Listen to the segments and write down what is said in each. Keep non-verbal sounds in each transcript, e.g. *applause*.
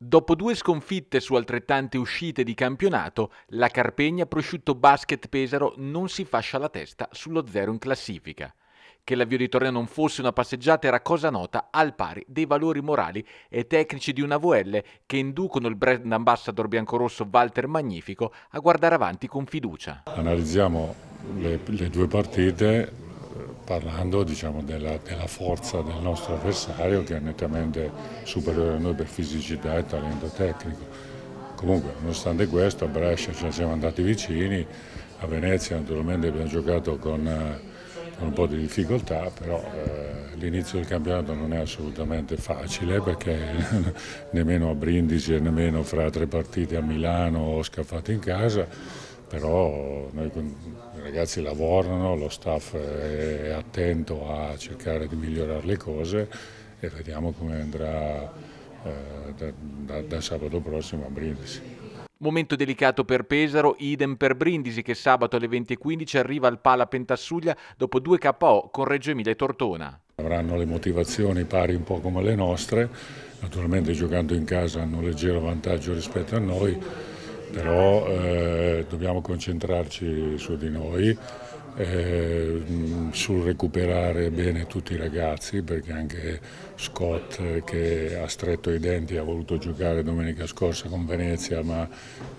Dopo due sconfitte su altrettante uscite di campionato, la Carpegna Prosciutto Basket Pesaro non si fascia la testa sullo zero in classifica. Che l'avvio di torneo non fosse una passeggiata era cosa nota al pari dei valori morali e tecnici di una VL che inducono il brand ambassador biancorosso Walter Magnifico a guardare avanti con fiducia. Analizziamo le, le due partite parlando diciamo, della, della, forza del nostro avversario che è nettamente superiore a noi per fisicità e talento tecnico. Comunque, nonostante questo, a Brescia ne siamo andati vicini, a Venezia naturalmente abbiamo giocato con, con un po' di difficoltà, però eh, l'inizio del campionato non è assolutamente facile perché *laughs* nemmeno a Brindisi e nemmeno fra tre partite a Milano ho scaffato in casa però noi, i ragazzi lavorano, lo staff è attento a cercare di migliorare le cose e vediamo come andrà eh, da, da, da sabato prossimo a Brindisi. Momento delicato per Pesaro, idem per Brindisi che sabato alle 20.15 arriva al Pala Pentassuglia dopo due KO con Reggio Emilia e Tortona. Avranno le motivazioni pari un po' come le nostre, naturalmente giocando in casa hanno un leggero vantaggio rispetto a noi, però eh, dobbiamo concentrarci su di noi, eh, sul recuperare bene tutti i ragazzi perché anche Scott che ha stretto i denti ha voluto giocare domenica scorsa con Venezia ma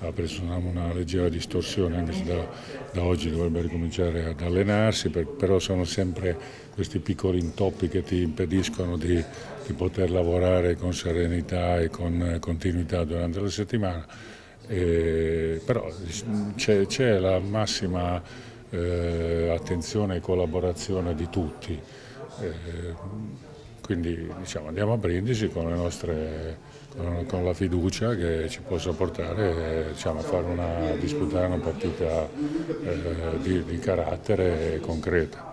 ha preso una, leggera distorsione anche se da, da, oggi dovrebbe ricominciare ad allenarsi, per, però sono sempre questi piccoli intoppi che ti impediscono di, di poter lavorare con serenità e con continuità durante la settimana eh, però c'è la massima eh, attenzione e collaborazione di tutti. Eh, quindi diciamo, andiamo a Brindisi con, nostre, con, con, la fiducia che ci possa portare diciamo, a, una, a disputare una partita eh, di, di carattere concreta.